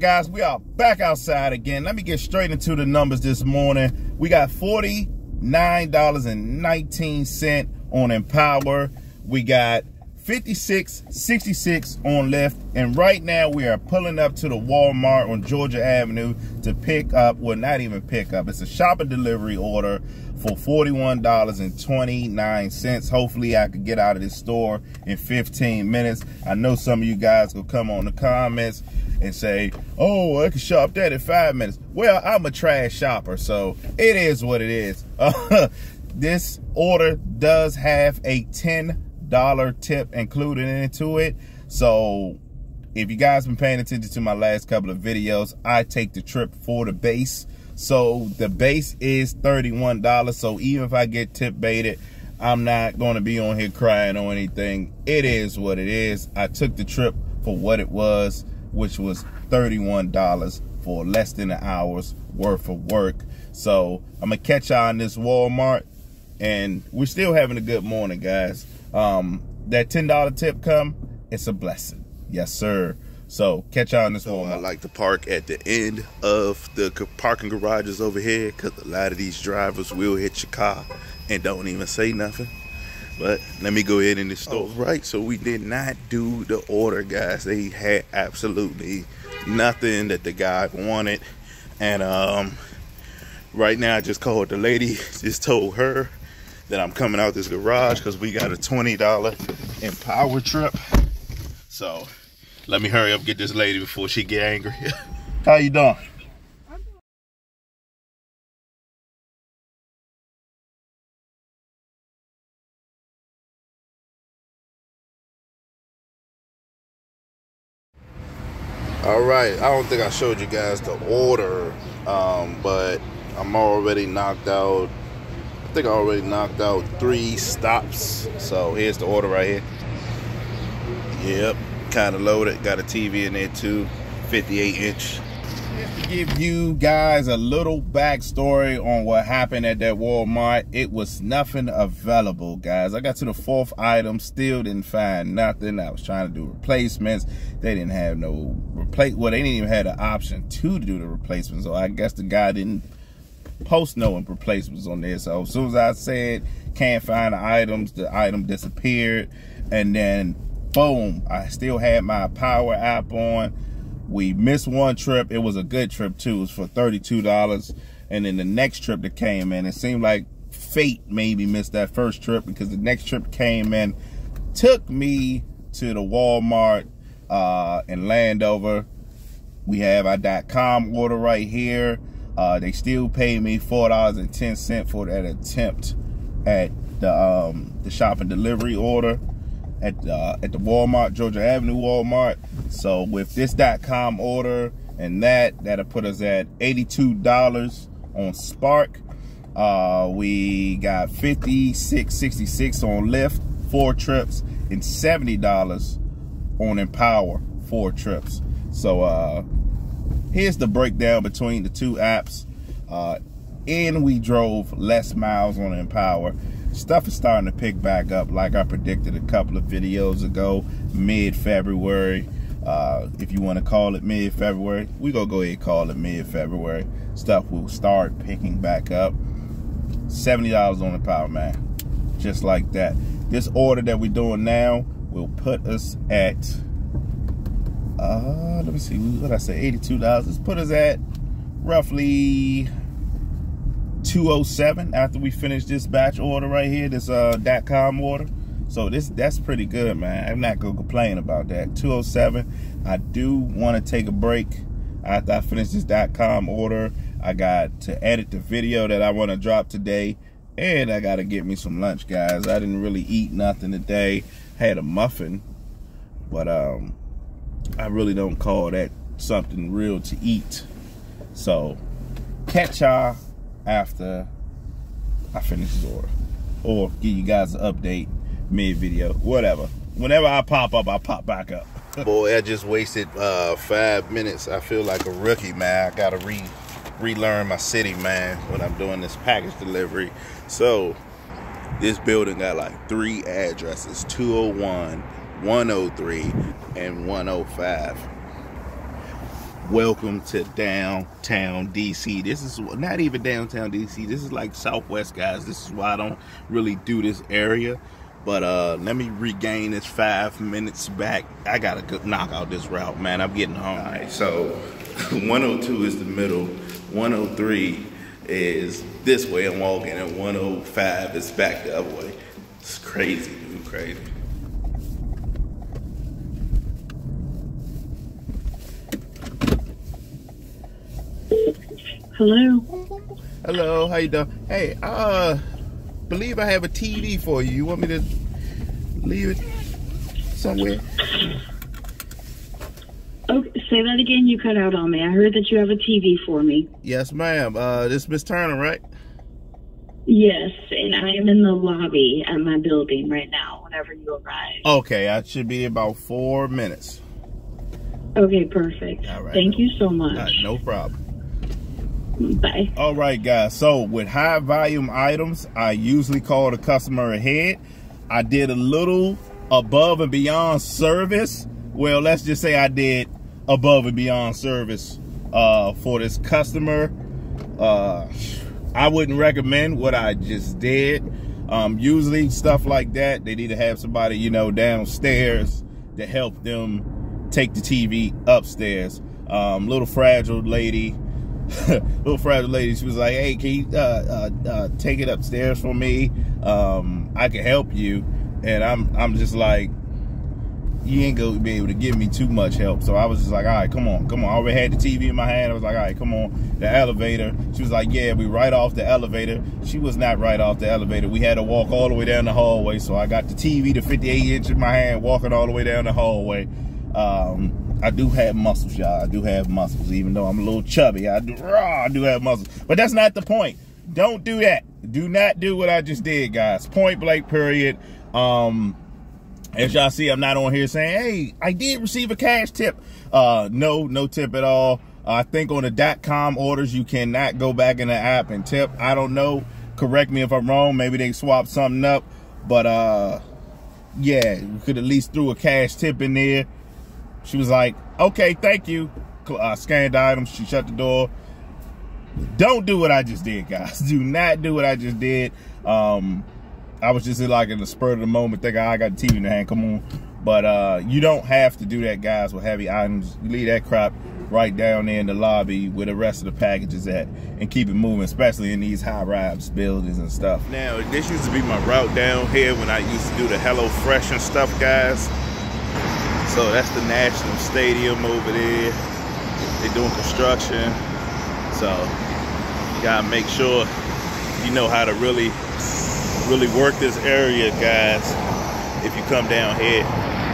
guys, we are back outside again. Let me get straight into the numbers this morning. We got $49.19 on Empower. We got 5666 on Lyft. And right now we are pulling up to the Walmart on Georgia Avenue to pick up, well, not even pick up. It's a shopping delivery order for $41.29. Hopefully I could get out of this store in 15 minutes. I know some of you guys will come on the comments and say, oh, I can shop that in five minutes. Well, I'm a trash shopper, so it is what it is. this order does have a $10 tip included into it. So if you guys been paying attention to my last couple of videos, I take the trip for the base. So the base is $31. So even if I get tip baited, I'm not going to be on here crying or anything. It is what it is. I took the trip for what it was which was $31 for less than an hour's worth of work. So I'm gonna catch y'all in this Walmart and we're still having a good morning, guys. Um, that $10 tip come, it's a blessing. Yes, sir. So catch y'all in this so Walmart. I like to park at the end of the parking garages over here because a lot of these drivers will hit your car and don't even say nothing. But let me go ahead in the store. Oh, right, so we did not do the order, guys. They had absolutely nothing that the guy wanted. And um, right now, I just called the lady, just told her that I'm coming out this garage because we got a $20 Empower trip. So let me hurry up get this lady before she get angry. How you doing? All right, I don't think I showed you guys the order, um, but I'm already knocked out. I think I already knocked out three stops. So here's the order right here. Yep, kind of loaded. Got a TV in there too, 58 inch just to give you guys a little backstory on what happened at that Walmart, it was nothing available, guys. I got to the fourth item, still didn't find nothing. I was trying to do replacements. They didn't have no replace. Well, they didn't even have the option to do the replacements. So I guess the guy didn't post no replacements on there. So as soon as I said can't find the items, the item disappeared, and then boom, I still had my Power app on we missed one trip. It was a good trip too. It was for $32. And then the next trip that came in, it seemed like fate maybe missed that first trip because the next trip came in, took me to the Walmart uh, in Landover. We have our .com order right here. Uh, they still pay me $4.10 for that attempt at the um, the shopping delivery order at uh, at the Walmart, Georgia Avenue Walmart. So with this .com order and that, that'll put us at $82 on Spark. Uh, we got 56.66 on Lyft, four trips, and $70 on Empower, four trips. So uh, here's the breakdown between the two apps. Uh, and we drove less miles on Empower stuff is starting to pick back up like I predicted a couple of videos ago, mid-February. Uh, if you want to call it mid-February, we gonna go ahead and call it mid-February. Stuff will start picking back up. $70 on the power man, just like that. This order that we're doing now will put us at, uh, let me see, what I say, $82. Let's put us at roughly 207 after we finish this batch order right here, this uh .com order. So this that's pretty good, man. I'm not gonna complain about that. 207. I do want to take a break after I finish this dot .com order. I got to edit the video that I want to drop today, and I got to get me some lunch, guys. I didn't really eat nothing today. Had a muffin, but um, I really don't call that something real to eat. So catch y'all after I finish this order. Or give you guys an update mid-video, whatever. Whenever I pop up, I pop back up. Boy, I just wasted uh, five minutes. I feel like a rookie, man. I gotta re relearn my city, man, when I'm doing this package delivery. So, this building got like three addresses, 201, 103, and 105. Welcome to downtown DC. This is not even downtown DC. This is like Southwest, guys. This is why I don't really do this area. But uh, let me regain this five minutes back. I gotta go knock out this route, man. I'm getting home. All right, so 102 is the middle. 103 is this way I'm walking, and 105 is back the other way. It's crazy, dude, crazy. Hello. Hello, how you doing? Hey, I uh, believe I have a TV for you. You want me to leave it somewhere? Okay, say that again. You cut out on me. I heard that you have a TV for me. Yes, ma'am. Uh, this Miss Turner, right? Yes, and I am in the lobby at my building right now. Whenever you arrive. Okay, I should be about four minutes. Okay, perfect. All right. Thank you so much. Right, no problem. Bye. All right, guys. So with high volume items, I usually call the customer ahead. I did a little above and beyond service. Well, let's just say I did above and beyond service uh, for this customer. Uh, I wouldn't recommend what I just did. Um, usually stuff like that, they need to have somebody, you know, downstairs to help them take the TV upstairs. Um, little fragile lady, little fragile lady, she was like, hey, can you uh, uh, uh, take it upstairs for me? Um, I can help you. And I'm, I'm just like, you ain't gonna be able to give me too much help. So I was just like, all right, come on, come on. I already had the TV in my hand. I was like, all right, come on. The elevator. She was like, yeah, we right off the elevator. She was not right off the elevator. We had to walk all the way down the hallway. So I got the TV, the 58 inch in my hand, walking all the way down the hallway. Um, I do have muscles, y'all. I do have muscles, even though I'm a little chubby. I do, I do have muscles. But that's not the point. Don't do that. Do not do what I just did, guys. Point blank, period. Um, as y'all see, I'm not on here saying, hey, I did receive a cash tip. Uh, no, no tip at all. I think on the dot .com orders, you cannot go back in the app and tip. I don't know. Correct me if I'm wrong. Maybe they swapped something up. But, uh, yeah, we could at least throw a cash tip in there. She was like, okay, thank you. Uh, scanned items. She shut the door. Don't do what I just did, guys. Do not do what I just did. Um, I was just like in the spur of the moment thinking, I got the TV in the hand, come on. But uh, you don't have to do that, guys, with heavy items. You leave that crap right down there in the lobby where the rest of the packages at and keep it moving, especially in these high-rise buildings and stuff. Now, this used to be my route down here when I used to do the Hello Fresh and stuff, guys. So that's the National Stadium over there. They're doing construction. So you gotta make sure you know how to really really work this area, guys. If you come down here,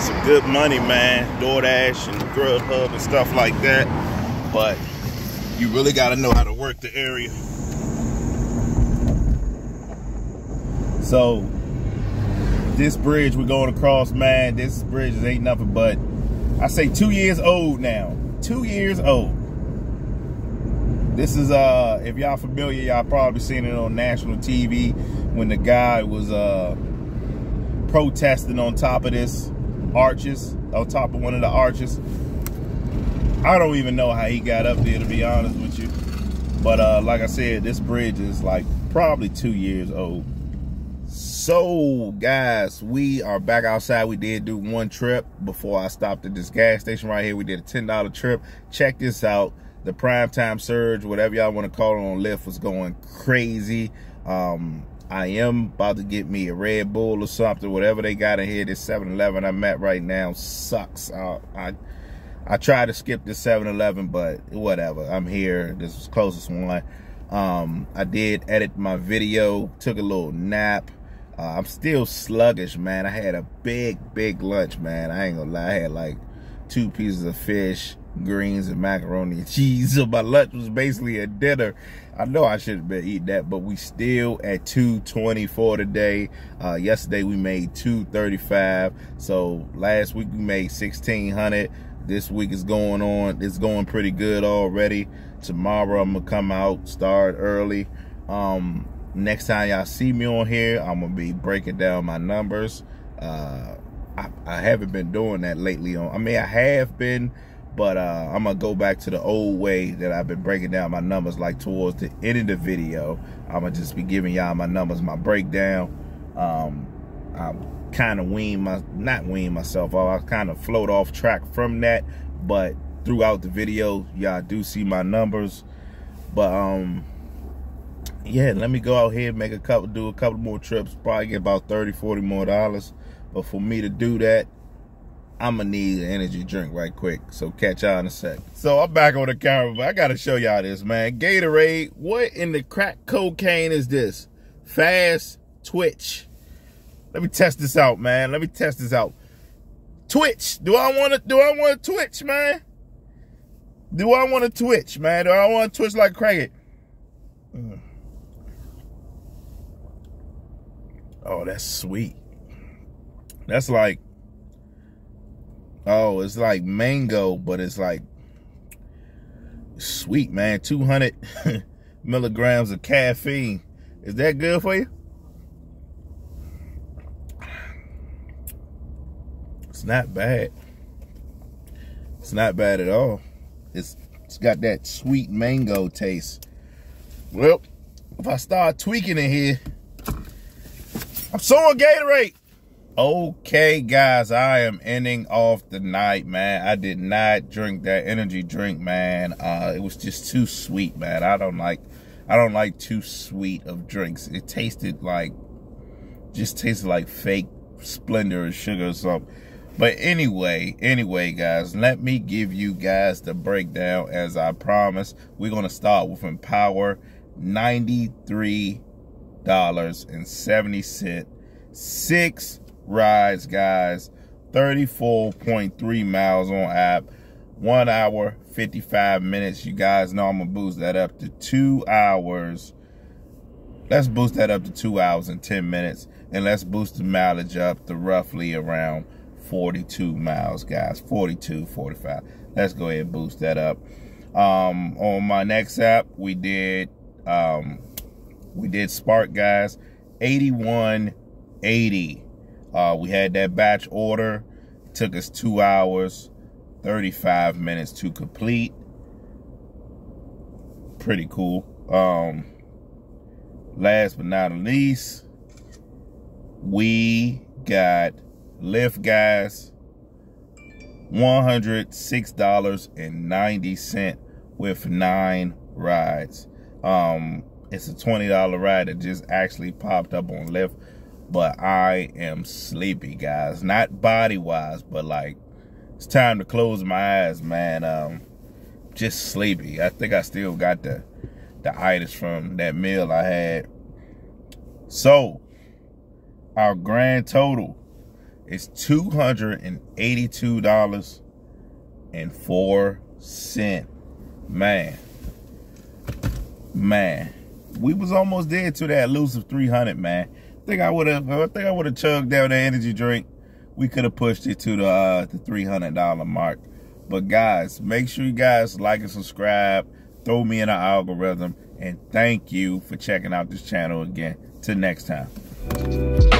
some good money, man. DoorDash and Grubhub and stuff like that. But you really got to know how to work the area. So this bridge we're going across, man, this bridge is ain't nothing but, I say two years old now. Two years old. This is, uh, if y'all familiar, y'all probably seen it on national TV when the guy was uh, protesting on top of this arches, on top of one of the arches. I don't even know how he got up there, to be honest with you. But uh, like I said, this bridge is like probably two years old. So, guys, we are back outside. We did do one trip before I stopped at this gas station right here. We did a $10 trip. Check this out the primetime surge, whatever y'all want to call it on Lyft, was going crazy. Um, I am about to get me a Red Bull or something, whatever they got in here. This 7-Eleven I'm at right now sucks. Uh, I I tried to skip this 7-Eleven, but whatever. I'm here. This is closest one. Um, I did edit my video, took a little nap. Uh, I'm still sluggish, man. I had a big, big lunch, man. I ain't gonna lie. I had like two pieces of fish, greens and macaroni and cheese. So my lunch was basically a dinner. I know I should have been eating that, but we still at 224 today. Uh, yesterday we made 235. So last week we made 1600. This week is going on. It's going pretty good already. Tomorrow I'm gonna come out, start early. Um, next time y'all see me on here, I'm gonna be breaking down my numbers. Uh, I, I haven't been doing that lately on. I mean, I have been, But uh, I'm gonna go back to the old way that I've been breaking down my numbers. Like towards the end of the video, I'm gonna just be giving y'all my numbers, my breakdown. Um, I'm kind of wean my, not wean myself off. I kind of float off track from that, but throughout the video, y'all do see my numbers. But um, yeah, let me go out here make a couple, do a couple more trips. Probably get about 30, 40 more dollars. But for me to do that, I'm gonna need an energy drink right quick. So catch y'all in a sec. So I'm back on the camera, but I gotta show y'all this, man. Gatorade, what in the crack cocaine is this? Fast twitch. Let me test this out, man. Let me test this out. Twitch. Do I want to do I want to twitch, man? Do I want to twitch, man? Do I want to twitch like crazy? Oh, that's sweet. That's like Oh, it's like mango, but it's like sweet, man. 200 milligrams of caffeine. Is that good for you? It's not bad. It's not bad at all. It's it's got that sweet mango taste. Well, if I start tweaking in here, I'm sowing Gatorade. Okay, guys, I am ending off the night, man. I did not drink that energy drink, man. Uh, it was just too sweet, man. I don't like, I don't like too sweet of drinks. It tasted like, just tasted like fake Splenda or sugar or something. But anyway, anyway, guys, let me give you guys the breakdown as I promised. We're to start with Empower, $93.70. cent. Six rides, guys. 34.3 miles on app. One hour, 55 minutes. You guys know I'm to boost that up to two hours. Let's boost that up to two hours and 10 minutes. And let's boost the mileage up to roughly around 42 miles, guys. 42, 45. Let's go ahead and boost that up. Um, on my next app, we did um, we did Spark, guys. 8180. Uh, we had that batch order. Took us two hours, 35 minutes to complete. Pretty cool. Um, last but not least, we got Lyft guys $106.90 with nine rides. Um, it's a $20 ride that just actually popped up on Lyft but I am sleepy, guys. Not body wise, but like it's time to close my eyes, man. Um, just sleepy. I think I still got the the itis from that meal I had. So our grand total is two hundred and eighty-two dollars and four cent. Man, man, we was almost there to that elusive three hundred, man I think I would have. I think I would have chugged down the energy drink. We could have pushed it to the uh, the three hundred dollar mark. But guys, make sure you guys like and subscribe. Throw me in an algorithm, and thank you for checking out this channel again. Till next time.